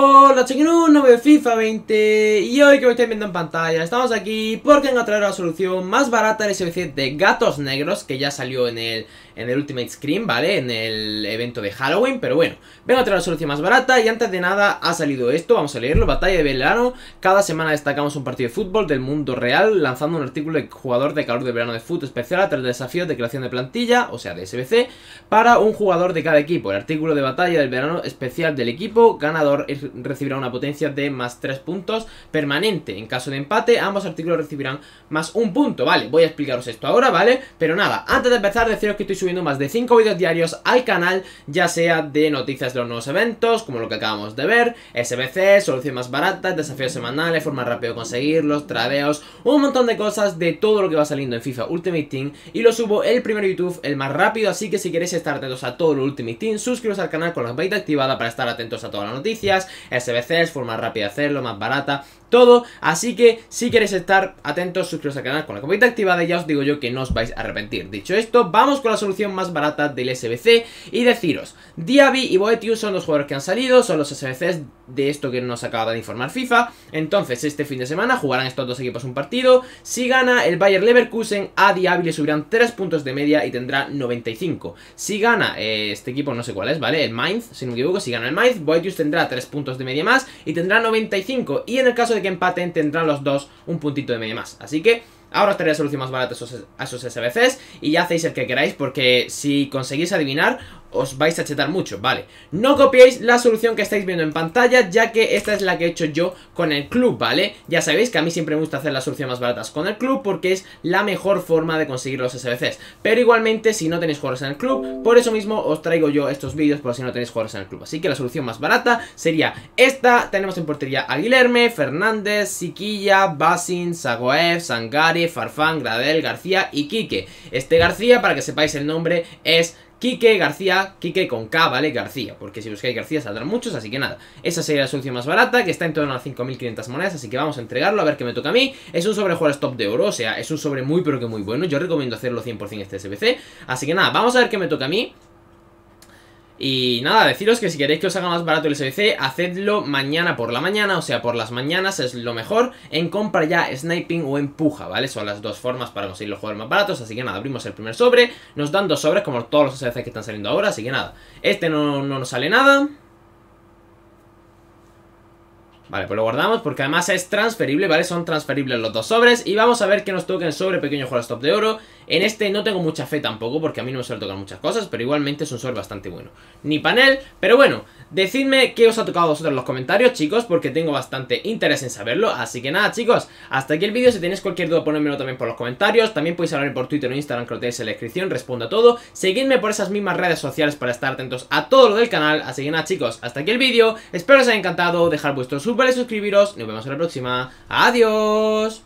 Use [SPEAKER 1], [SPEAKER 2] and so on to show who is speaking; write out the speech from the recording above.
[SPEAKER 1] Hola chiquinos, un nuevo FIFA 20 y hoy que me estáis viendo en pantalla estamos aquí porque vengo a traer la solución más barata del SBC de gatos negros que ya salió en el, en el Ultimate Screen, ¿vale? En el evento de Halloween, pero bueno, vengo a traer la solución más barata y antes de nada ha salido esto, vamos a leerlo, batalla de verano, cada semana destacamos un partido de fútbol del mundo real lanzando un artículo de jugador de calor de verano de fútbol especial a tres desafíos de creación de plantilla, o sea de SBC, para un jugador de cada equipo, el artículo de batalla del verano especial del equipo, ganador recibirá una potencia de más 3 puntos permanente. En caso de empate, ambos artículos recibirán más un punto, ¿vale? Voy a explicaros esto ahora, ¿vale? Pero nada, antes de empezar, deciros que estoy subiendo más de 5 vídeos diarios al canal, ya sea de noticias de los nuevos eventos, como lo que acabamos de ver, SBC, soluciones más baratas, desafíos semanales, forma rápido de conseguirlos, tradeos, un montón de cosas de todo lo que va saliendo en FIFA Ultimate Team y lo subo el primero YouTube, el más rápido, así que si queréis estar atentos a todo lo Ultimate Team, suscribiros al canal con la campanita activada para estar atentos a todas las noticias, SBCs, forma rápida de hacerlo, más barata, todo. Así que si queréis estar atentos, suscribiros al canal con la campanita activada y ya os digo yo que no os vais a arrepentir. Dicho esto, vamos con la solución más barata del SBC y deciros, Diaby y Boetius son los jugadores que han salido, son los SBCs de esto que nos acaba de informar FIFA. Entonces, este fin de semana jugarán estos dos equipos un partido. Si gana el Bayer Leverkusen, a Diaby le subirán 3 puntos de media y tendrá 95. Si gana eh, este equipo, no sé cuál es, ¿vale? El Mainz, si no me equivoco, si gana el Mainz, Boetius tendrá 3 puntos de media más y tendrá 95. Y en el caso de que empaten, tendrán los dos un puntito de media más. Así que Ahora os la solución más barata a esos SBCs y ya hacéis el que queráis porque si conseguís adivinar os vais a chetar mucho, vale. No copiéis la solución que estáis viendo en pantalla Ya que esta es la que he hecho yo con el club, ¿vale? Ya sabéis que a mí siempre me gusta hacer las soluciones más baratas con el club Porque es la mejor forma de conseguir los SBCs Pero igualmente si no tenéis jugadores en el club Por eso mismo os traigo yo estos vídeos por si no tenéis jugadores en el club. Así que la solución más barata sería esta. Tenemos en portería a Guilherme, Fernández, Siquilla, Basin, Sagoev, Sangari, Farfán, Gradel, García y Quique. Este García, para que sepáis el nombre, es... Quique García, Quique con K, ¿vale? García, porque si buscáis García saldrán muchos, así que nada. Esa sería la solución más barata, que está en torno a 5.500 monedas, así que vamos a entregarlo, a ver qué me toca a mí. Es un sobre jugadores top de oro, o sea, es un sobre muy pero que muy bueno. Yo recomiendo hacerlo 100% este SBC. Así que nada, vamos a ver qué me toca a mí. Y nada, deciros que si queréis que os haga más barato el SBC, hacedlo mañana por la mañana, o sea, por las mañanas es lo mejor, en compra ya sniping o empuja, ¿vale? Son las dos formas para conseguir los juegos más baratos, así que nada, abrimos el primer sobre, nos dan dos sobres como todos los SBC que están saliendo ahora, así que nada, este no, no nos sale nada... Vale, pues lo guardamos porque además es transferible, ¿vale? Son transferibles los dos sobres Y vamos a ver qué nos toca en sobre pequeño jugador stop de oro. En este no tengo mucha fe tampoco porque a mí no me suele tocar muchas cosas Pero igualmente es un sobre bastante bueno. Ni panel, pero bueno Decidme qué os ha tocado a vosotros en los comentarios, chicos Porque tengo bastante interés en saberlo. Así que nada, chicos, hasta aquí el vídeo. Si tenéis cualquier duda, ponedmelo también por los comentarios. También podéis hablar por Twitter o Instagram que lo tenéis en la descripción Respondo a todo. Seguidme por esas mismas redes sociales para estar atentos a todo lo del canal. Así que nada, chicos, hasta aquí el vídeo. Espero os haya encantado Dejar vuestro sub vale suscribiros. Nos vemos en la próxima. Adiós.